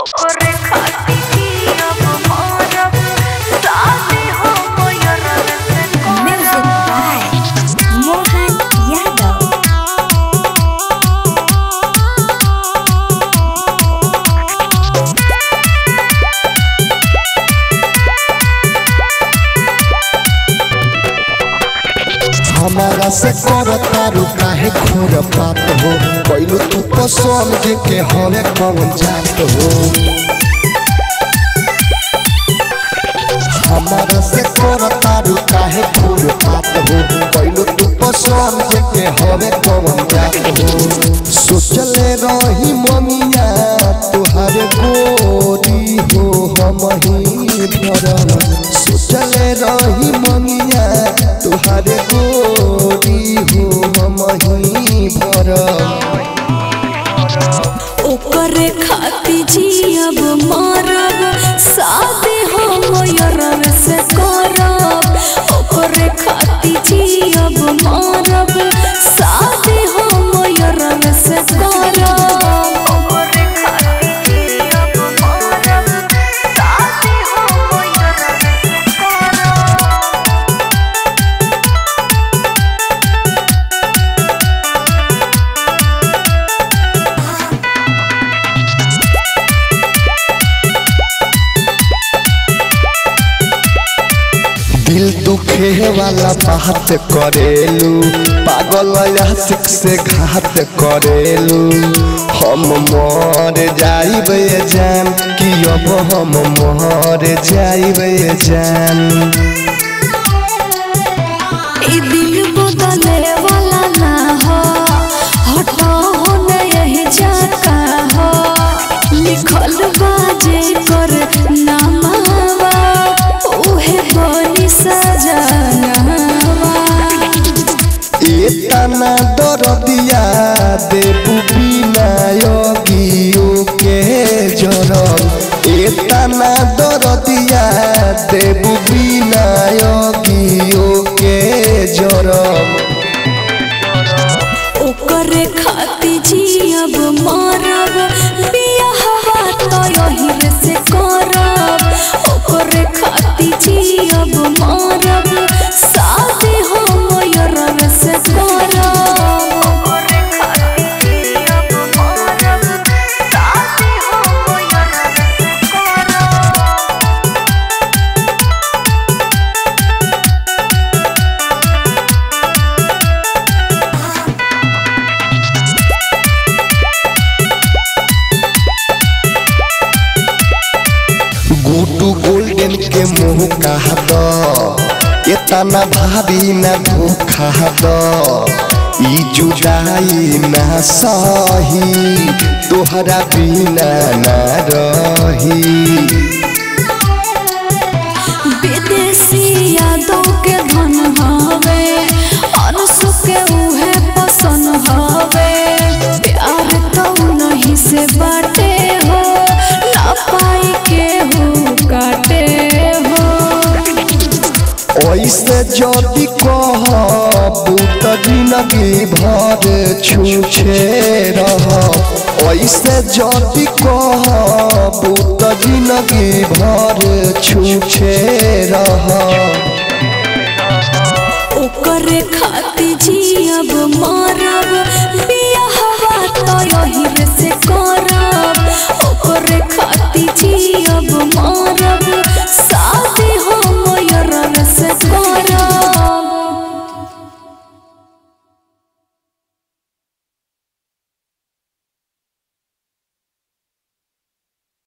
ओकरे हमारा से कर तारू काहे खोर पात हो। कैलू तू पसंद जे के हवे कौन जात हो। हमारा से कर तारू काहे खोर पात हो। कैलू तू पसंद जे के हवे कौन जात हो। सोचले रही ममिया तुहारे गोरी हो हम ही भरम सोचले रही ममिया तुहारे गोरी दिल दुखे वाला बात करेलू। पागल आशिक से घात करेलू। हम मर जाइबे जान, कि अब हम मर जाइबे जान। दिल बदले वाला हो, हटो होने यही जाका हो। लिखल बाजे इतना दर दिया देबू बिना योगियो के जरम। के मुँह कहा दो इतना भाभी न धोखा दो ई जुदाई ना सही, तोहरा बिना ना रही। ऐसे जदि कहबू त ज़िंदगी भर छूछे रह ऐसे जदि कहबू त ज़िंदगी भर छूछे रह ओकरे खातिर जियब मरब